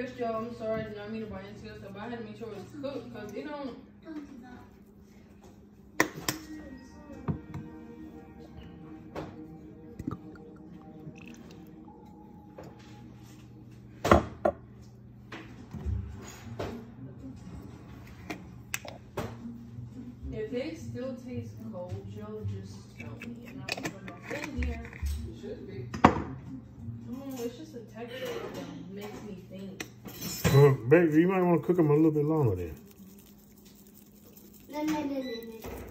yes, y'all, I'm sorry, I did not mean to buy into this stuff, but I had to make sure it was cooked because it don't. If they still taste cold, Joe, just tell me and I'll put them in here. It should be. Oh, it's just a texture that makes me think. Uh, baby, you might want to cook them a little bit longer then. No, no, no, no, no.